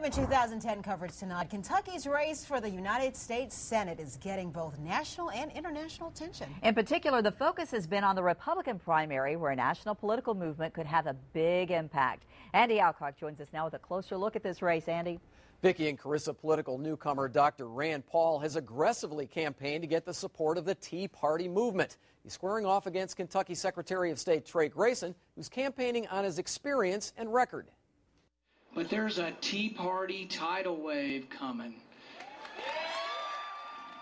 Appointment 2010 coverage tonight. Kentucky's race for the United States Senate is getting both national and international attention. In particular, the focus has been on the Republican primary, where a national political movement could have a big impact. Andy Alcock joins us now with a closer look at this race. Andy. Vicki and Carissa political newcomer Dr. Rand Paul has aggressively campaigned to get the support of the Tea Party movement. He's squaring off against Kentucky Secretary of State Trey Grayson, who's campaigning on his experience and record. But there's a Tea Party tidal wave coming.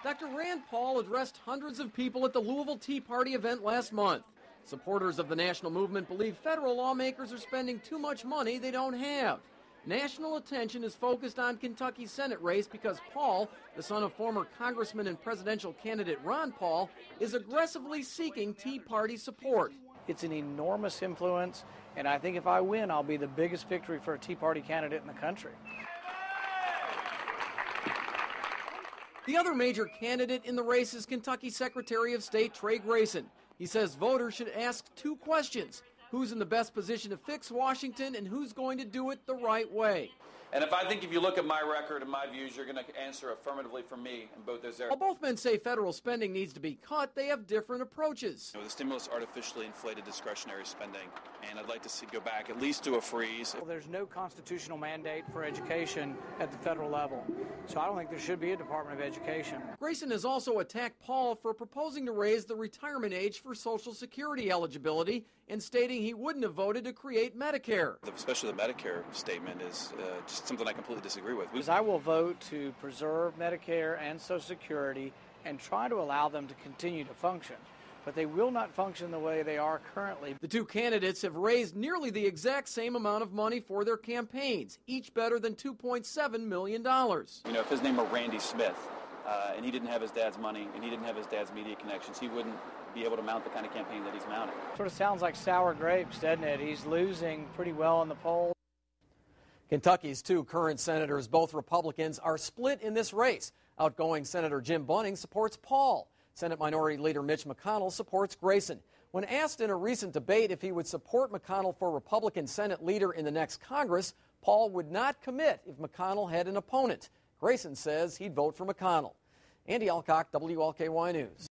Dr. Rand Paul addressed hundreds of people at the Louisville Tea Party event last month. Supporters of the national movement believe federal lawmakers are spending too much money they don't have. National attention is focused on Kentucky's Senate race because Paul, the son of former Congressman and presidential candidate Ron Paul, is aggressively seeking Tea Party support. It's an enormous influence, and I think if I win, I'll be the biggest victory for a Tea Party candidate in the country. The other major candidate in the race is Kentucky Secretary of State Trey Grayson. He says voters should ask two questions who's in the best position to fix Washington and who's going to do it the right way. And if I think if you look at my record and my views, you're going to answer affirmatively for me in both those areas. While both men say federal spending needs to be cut, they have different approaches. You know, the stimulus artificially inflated discretionary spending, and I'd like to see go back at least to a freeze. Well, there's no constitutional mandate for education at the federal level, so I don't think there should be a Department of Education. Grayson has also attacked Paul for proposing to raise the retirement age for Social Security eligibility and stating he wouldn't have voted to create Medicare. Especially the Medicare statement is uh, just something I completely disagree with. Because I will vote to preserve Medicare and Social Security and try to allow them to continue to function. But they will not function the way they are currently. The two candidates have raised nearly the exact same amount of money for their campaigns, each better than $2.7 million. You know, if his name were Randy Smith, uh, and he didn't have his dad's money and he didn't have his dad's media connections, he wouldn't be able to mount the kind of campaign that he's mounting. Sort of sounds like sour grapes, doesn't it? He's losing pretty well in the polls. Kentucky's two current senators, both Republicans, are split in this race. Outgoing Senator Jim Bunning supports Paul. Senate Minority Leader Mitch McConnell supports Grayson. When asked in a recent debate if he would support McConnell for Republican Senate leader in the next Congress, Paul would not commit if McConnell had an opponent. Grayson says he'd vote for McConnell. Andy Alcock, WLKY News.